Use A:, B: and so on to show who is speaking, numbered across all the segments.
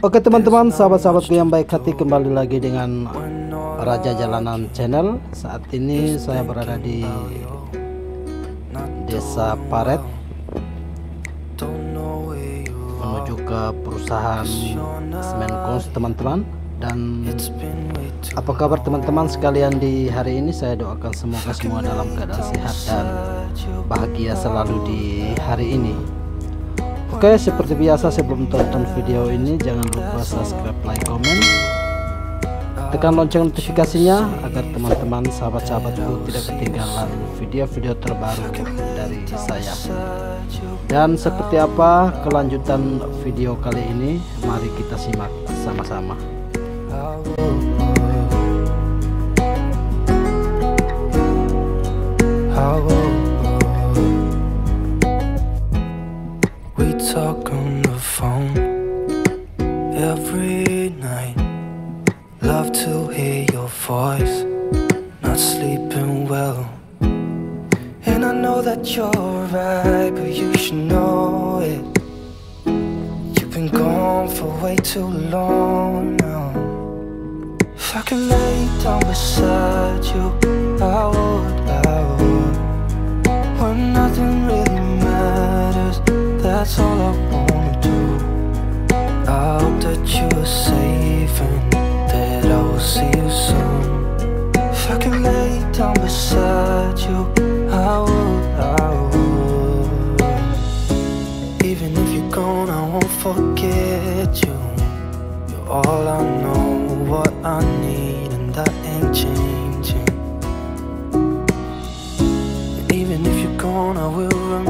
A: Oke teman-teman, sahabat-sahabatku yang baik hati kembali lagi dengan Raja Jalanan Channel. Saat ini saya berada di Desa Paret menuju ke perusahaan semen kons teman-teman. Dan apa kabar teman-teman sekalian di hari ini? Saya doakan semoga semua dalam keadaan sehat dan bahagia selalu di hari ini Oke seperti biasa sebelum tonton video ini jangan lupa subscribe like comment. Tekan lonceng notifikasinya agar teman-teman sahabat-sahabatku tidak ketinggalan video-video terbaru dari saya. Dan seperti apa kelanjutan video kali ini? Mari kita simak sama-sama
B: We talk on the phone every night. Love to hear your voice. Not sleeping well. And I know that you're right, but you should know it. You've been gone for way too long now. If I could lay down beside you, all I wanna do. I hope that you are safe and that I will see you soon. If I could lay down beside you, I would, I would. Even if you're gone, I won't forget you. You're all I know, what I need, and that ain't changing. Even if you're gone, I will remember.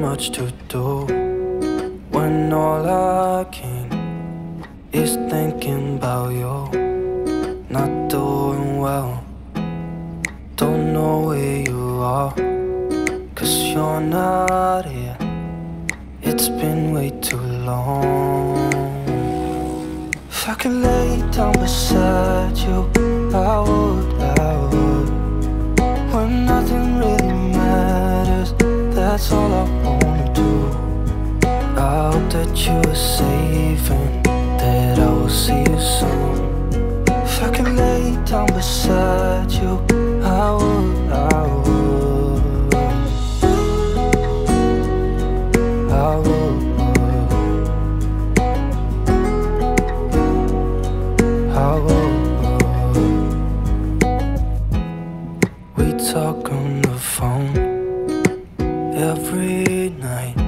B: much to do when all I can is thinking about you. Not doing well, don't know where you are, cause you're not here. It's been way too long. If I could lay down beside you, I would, I would. When nothing really matters, that's all I you safe and that I will see you soon. If I could lay down beside you, I I. I. I. We talk on the phone every night.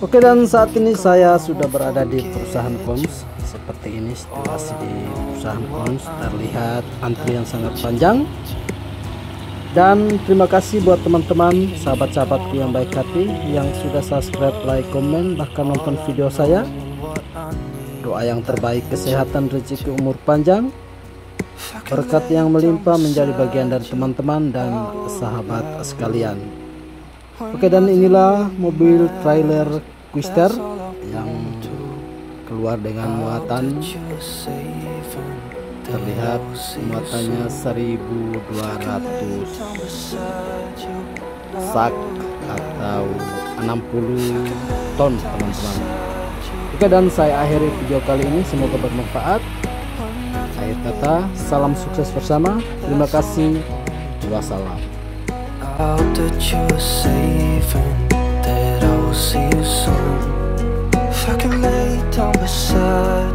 A: Oke dan saat ini saya sudah berada di perusahaan Kons seperti ini situasi di perusahaan Kons terlihat antrian sangat panjang. Dan terima kasih buat teman-teman sahabat-sahabatku yang baik hati yang sudah subscribe like komen bahkan nonton video saya.
B: Doa yang terbaik kesehatan rezeki umur panjang Berkat yang melimpah menjadi bagian dari teman-teman dan sahabat sekalian. Oke dan inilah mobil trailer Quister yang keluar dengan muatan terlihat muatannya 1200 sak atau 60 ton teman-teman. Oke dan saya akhiri video kali ini. Semoga bermanfaat akhir kata, salam sukses bersama. Terima kasih. Wassalam. Beside.